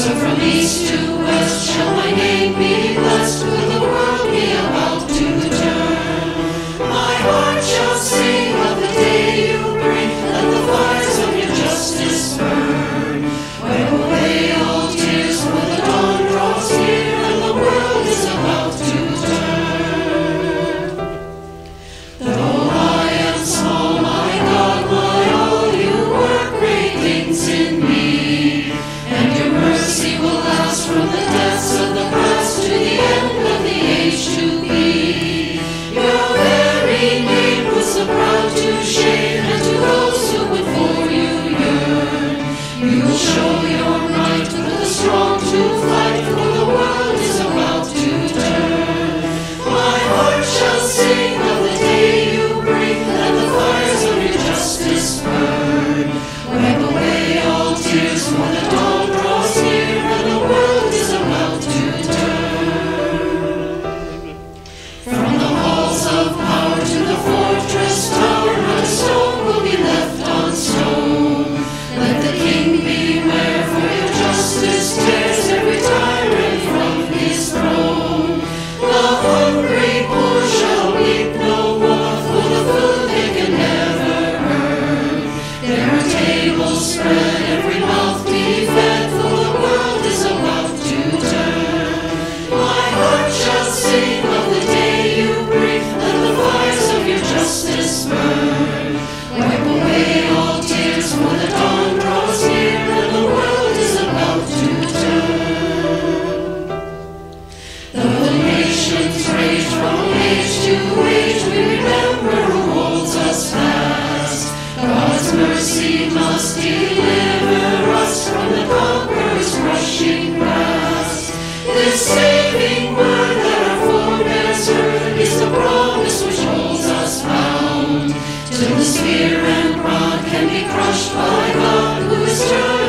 So from east to west shall my name. show. Spirit. and rock can be crushed by God who is true.